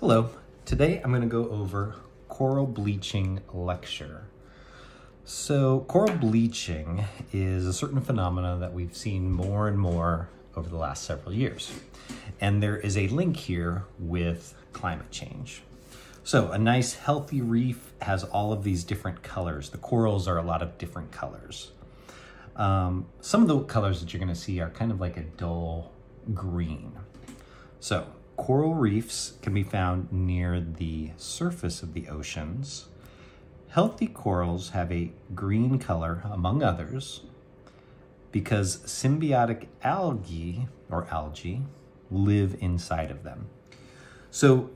Hello, today I'm going to go over coral bleaching lecture. So coral bleaching is a certain phenomena that we've seen more and more over the last several years. And there is a link here with climate change. So a nice healthy reef has all of these different colors. The corals are a lot of different colors. Um, some of the colors that you're gonna see are kind of like a dull green. So coral reefs can be found near the surface of the oceans. Healthy corals have a green color, among others, because symbiotic algae or algae live inside of them. So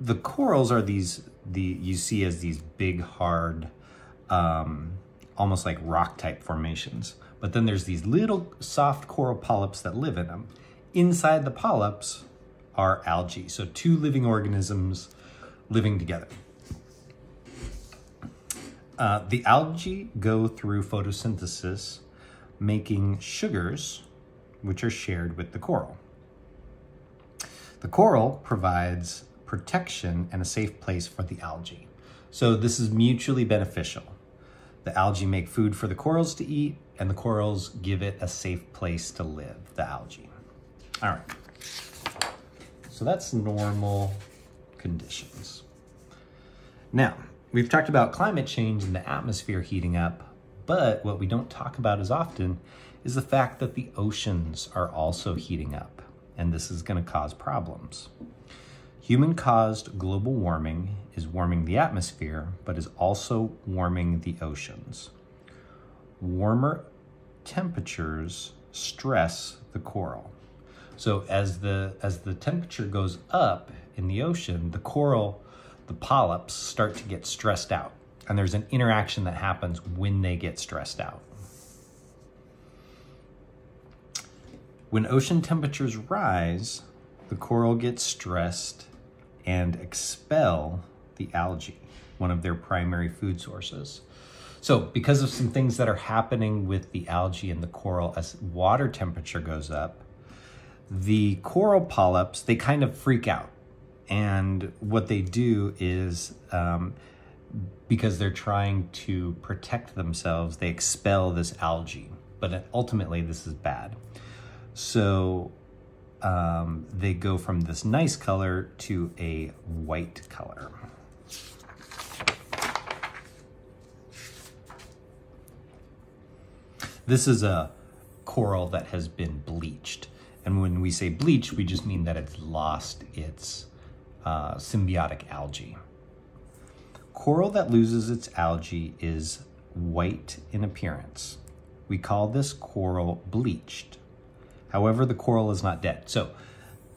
the corals are these the you see as these big hard um, almost like rock type formations. But then there's these little soft coral polyps that live in them. Inside the polyps are algae. So two living organisms living together. Uh, the algae go through photosynthesis, making sugars, which are shared with the coral. The coral provides protection and a safe place for the algae. So this is mutually beneficial. The algae make food for the corals to eat, and the corals give it a safe place to live, the algae. All right. So that's normal conditions. Now, we've talked about climate change and the atmosphere heating up, but what we don't talk about as often is the fact that the oceans are also heating up, and this is going to cause problems. Human caused global warming is warming the atmosphere, but is also warming the oceans. Warmer temperatures stress the coral. So as the as the temperature goes up in the ocean, the coral, the polyps start to get stressed out. And there's an interaction that happens when they get stressed out. When ocean temperatures rise, the coral gets stressed and expel the algae, one of their primary food sources. So because of some things that are happening with the algae and the coral as water temperature goes up, the coral polyps, they kind of freak out. And what they do is, um, because they're trying to protect themselves, they expel this algae. But ultimately, this is bad. So um, they go from this nice color to a white color. This is a coral that has been bleached. And when we say bleach, we just mean that it's lost its uh, symbiotic algae. Coral that loses its algae is white in appearance. We call this coral bleached. However, the coral is not dead. So,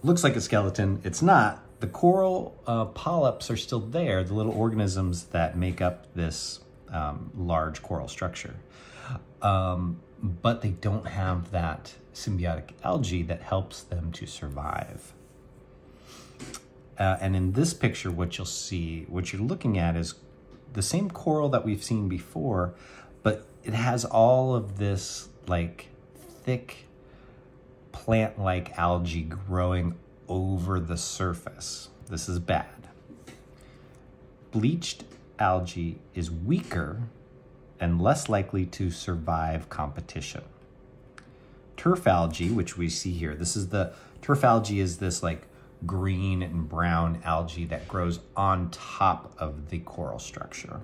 looks like a skeleton. It's not. The coral uh, polyps are still there, the little organisms that make up this um, large coral structure. Um, but they don't have that symbiotic algae that helps them to survive. Uh, and in this picture, what you'll see, what you're looking at is the same coral that we've seen before, but it has all of this like thick plant-like algae growing over the surface. This is bad. Bleached algae is weaker and less likely to survive competition. Turf algae, which we see here, this is the turf algae is this like green and brown algae that grows on top of the coral structure.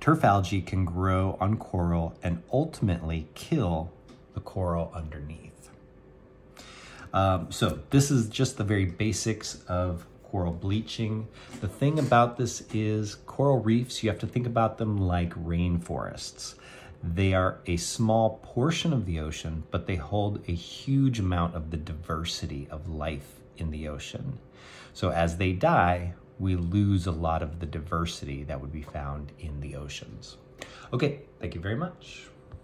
Turf algae can grow on coral and ultimately kill the coral underneath. Um, so this is just the very basics of coral bleaching. The thing about this is coral reefs, you have to think about them like rainforests. They are a small portion of the ocean, but they hold a huge amount of the diversity of life in the ocean. So as they die, we lose a lot of the diversity that would be found in the oceans. Okay, thank you very much.